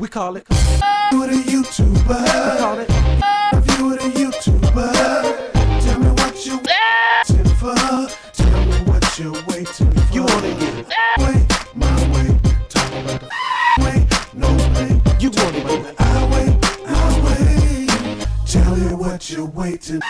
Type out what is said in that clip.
We call it. You a YouTuber. We call it. If you a YouTuber, tell me what you waiting for. Tell me what you're waiting for. You wanna get Wait, my way. Talk about the way. No way. You wanna get I wait, I wait. Tell me what you're waiting